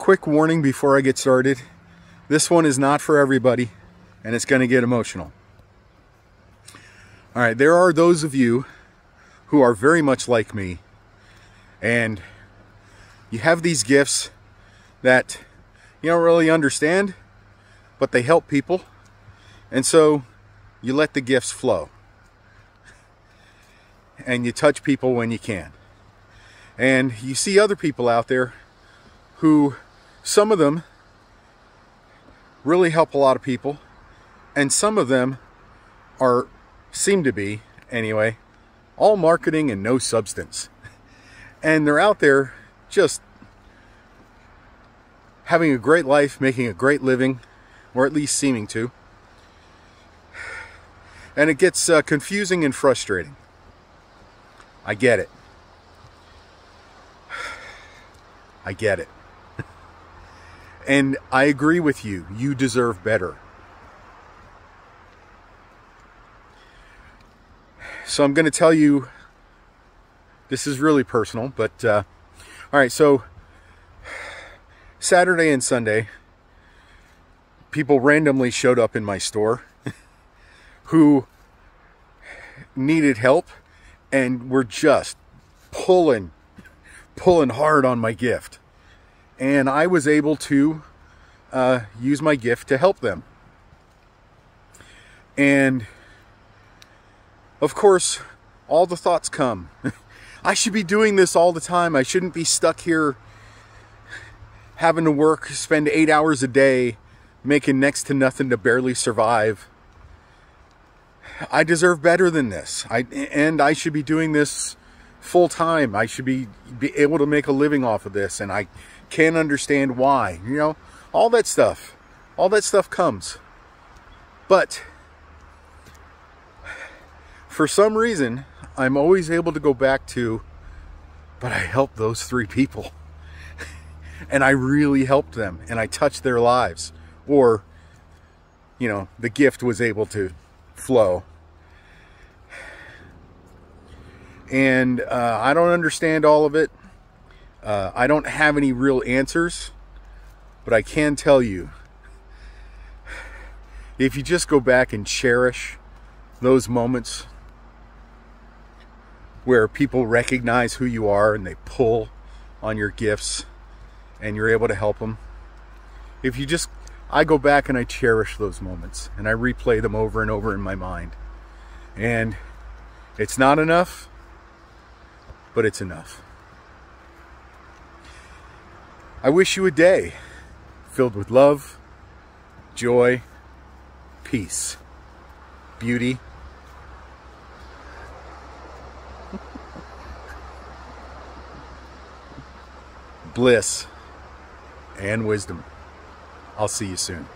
quick warning before I get started. This one is not for everybody, and it's going to get emotional. All right, there are those of you who are very much like me, and you have these gifts that you don't really understand, but they help people, and so you let the gifts flow. And you touch people when you can. And you see other people out there who, some of them really help a lot of people, and some of them are, seem to be, anyway, all marketing and no substance. And they're out there just having a great life, making a great living, or at least seeming to. And it gets uh, confusing and frustrating. I get it. I get it. And I agree with you. You deserve better. So I'm going to tell you this is really personal, but uh, all right, so Saturday and Sunday, people randomly showed up in my store who needed help and were just pulling, pulling hard on my gift. And I was able to uh, use my gift to help them. And of course, all the thoughts come. I should be doing this all the time. I shouldn't be stuck here having to work, spend eight hours a day, making next to nothing to barely survive. I deserve better than this. I and I should be doing this full time. I should be be able to make a living off of this and I can't understand why. You know, all that stuff. All that stuff comes. But for some reason, I'm always able to go back to but I helped those three people. and I really helped them and I touched their lives or you know, the gift was able to flow and uh, I don't understand all of it. Uh, I don't have any real answers, but I can tell you if you just go back and cherish those moments where people recognize who you are and they pull on your gifts and you're able to help them. If you just, I go back and I cherish those moments and I replay them over and over in my mind. And it's not enough, but it's enough. I wish you a day filled with love, joy, peace, beauty, bliss, and wisdom. I'll see you soon.